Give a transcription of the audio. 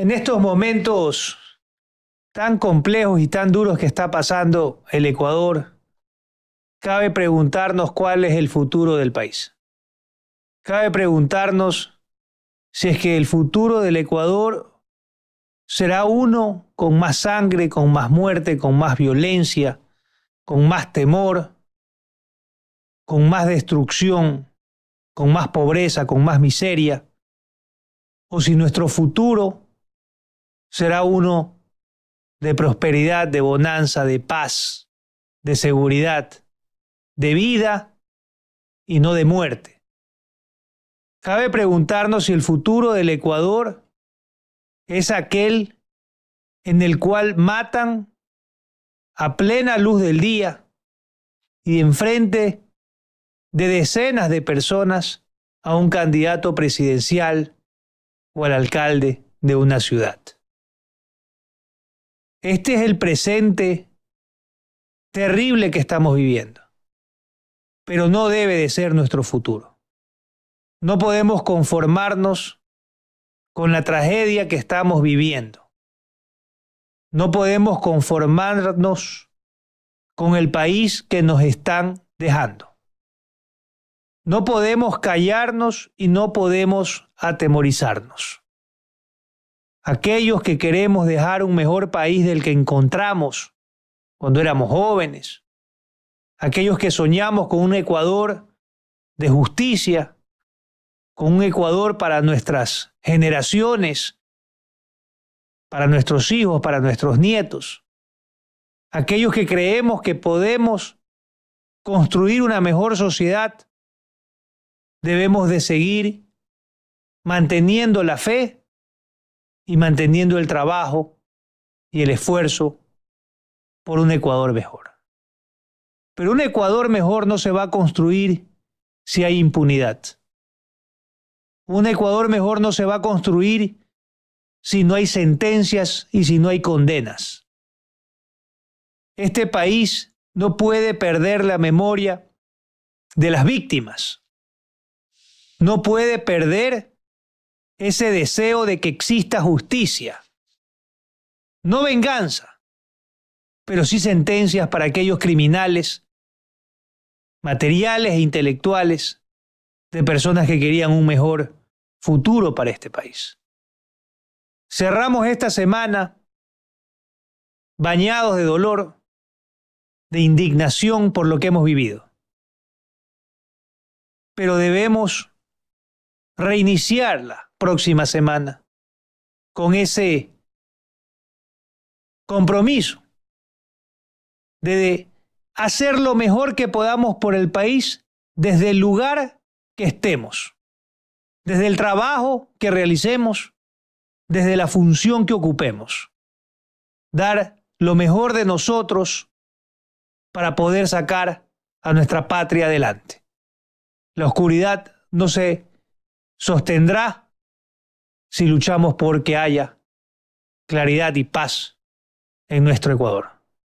En estos momentos tan complejos y tan duros que está pasando el Ecuador, cabe preguntarnos cuál es el futuro del país. Cabe preguntarnos si es que el futuro del Ecuador será uno con más sangre, con más muerte, con más violencia, con más temor, con más destrucción, con más pobreza, con más miseria, o si nuestro futuro será uno de prosperidad, de bonanza, de paz, de seguridad, de vida y no de muerte. Cabe preguntarnos si el futuro del Ecuador es aquel en el cual matan a plena luz del día y enfrente de decenas de personas a un candidato presidencial o al alcalde de una ciudad. Este es el presente terrible que estamos viviendo, pero no debe de ser nuestro futuro. No podemos conformarnos con la tragedia que estamos viviendo. No podemos conformarnos con el país que nos están dejando. No podemos callarnos y no podemos atemorizarnos aquellos que queremos dejar un mejor país del que encontramos cuando éramos jóvenes, aquellos que soñamos con un Ecuador de justicia, con un Ecuador para nuestras generaciones, para nuestros hijos, para nuestros nietos, aquellos que creemos que podemos construir una mejor sociedad, debemos de seguir manteniendo la fe y manteniendo el trabajo y el esfuerzo por un Ecuador mejor. Pero un Ecuador mejor no se va a construir si hay impunidad. Un Ecuador mejor no se va a construir si no hay sentencias y si no hay condenas. Este país no puede perder la memoria de las víctimas. No puede perder ese deseo de que exista justicia. No venganza, pero sí sentencias para aquellos criminales materiales e intelectuales de personas que querían un mejor futuro para este país. Cerramos esta semana bañados de dolor, de indignación por lo que hemos vivido. Pero debemos reiniciarla próxima semana con ese compromiso de hacer lo mejor que podamos por el país desde el lugar que estemos, desde el trabajo que realicemos, desde la función que ocupemos. Dar lo mejor de nosotros para poder sacar a nuestra patria adelante. La oscuridad no se sostendrá si luchamos por que haya claridad y paz en nuestro Ecuador.